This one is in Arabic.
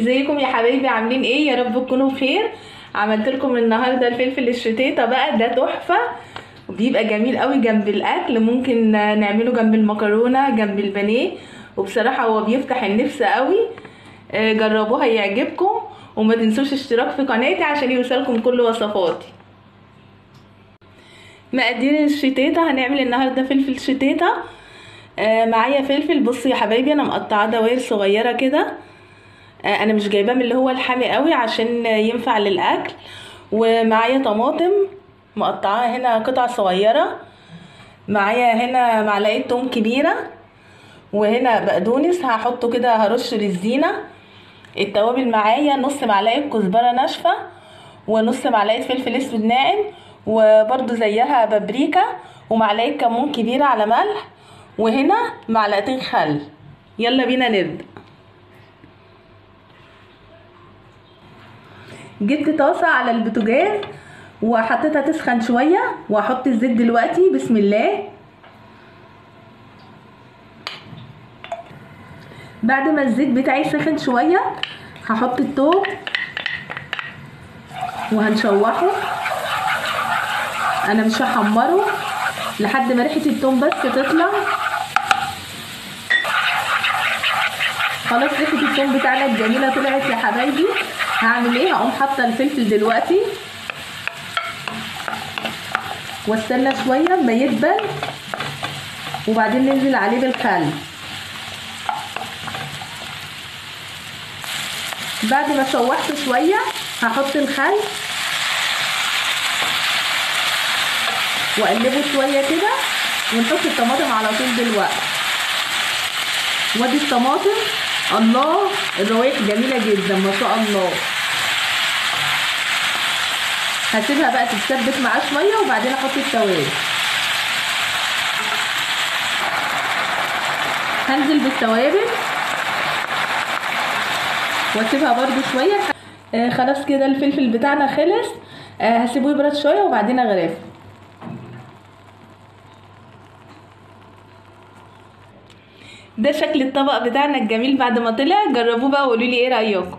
ازيكم يا حبايبي؟ عاملين إيه؟ يا رب تكونوا بخير. عملت لكم النهارده الفلفل الشتيتا بقى ده تحفة. وبيبقى جميل قوي جنب الأكل ممكن نعمله جنب المكرونة جنب البانيه. وبصراحة هو بيفتح النفس قوي. آه، جربوها يعجبكم وما تنسوش اشتراك في قناتي عشان يوصلكم كل وصفاتي. مقادير الشتيتا هنعمل النهارده فلفل شتيتا. آه، معايا فلفل. بصوا يا حبايبي أنا مقطعاه دواير صغيرة كده. أنا مش جايباه من اللي هو الحامي قوي عشان ينفع للأكل. ومعايا طماطم مقطعاها هنا قطع صغيرة. معايا هنا معلقة توم كبيرة. وهنا بقدونس هحطه كده هرش للزينة. التوابل معايا نص معلقة كزبرة ناشفة ونص معلقة فلفل أسود ناعم وبرده زيها بابريكا ومعلقة كمون كبيرة على ملح. وهنا معلقتين خل. يلا بينا نبدأ. جبت طاسة على البوتاجاز وحطيتها تسخن شوية وهحط الزيت دلوقتي بسم الله. بعد ما الزيت بتاعي سخن شوية هحط التوم وهنشوحه. أنا مش هحمره لحد ما ريحة التوم بس تطلع. خلاص ريحة التوم بتاعنا الجميلة طلعت يا حبايبي. هعمل إيه؟ هقوم حاطة الفلفل دلوقتي. واستنى شوية ما يدبل. وبعدين ننزل عليه بالخل. بعد ما شوحته شوية هحط الخل. وأقلبه شوية كده ونحط الطماطم على طول دلوقتي. وأدي الطماطم. الله الروايح جميلة جدا ما شاء الله. هسيبها بقى تتسبك معاه شوية وبعدين أحط التوابل. هنزل بالتوابل. وأسيبها برده شوية. آه خلاص كده الفلفل بتاعنا خلص. آه هسيبه يبرد شوية وبعدين اغرفه ده شكل الطبق بتاعنا الجميل بعد ما طلع. جربوه بقى وقولوا لي إيه رأيكم.